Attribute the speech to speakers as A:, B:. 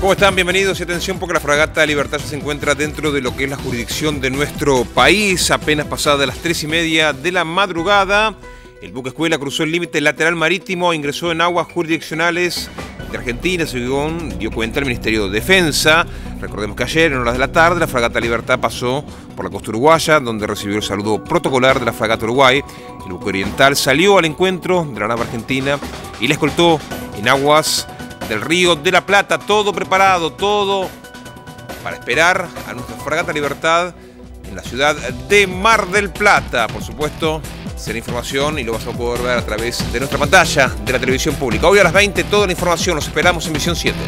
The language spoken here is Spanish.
A: ¿Cómo están? Bienvenidos y atención porque la fragata Libertad se encuentra dentro de lo que es la jurisdicción de nuestro país. Apenas pasadas las tres y media de la madrugada, el buque escuela cruzó el límite lateral marítimo ingresó en aguas jurisdiccionales de Argentina, según dio cuenta el Ministerio de Defensa. Recordemos que ayer, en horas de la tarde, la fragata Libertad pasó por la costa uruguaya, donde recibió el saludo protocolar de la fragata Uruguay. El buque oriental salió al encuentro de la nave argentina y la escoltó en aguas del Río de la Plata, todo preparado, todo para esperar a nuestra fragata Libertad en la ciudad de Mar del Plata. Por supuesto, será información y lo vas a poder ver a través de nuestra pantalla de la televisión pública. Hoy a las 20 toda la información, nos esperamos en Visión 7.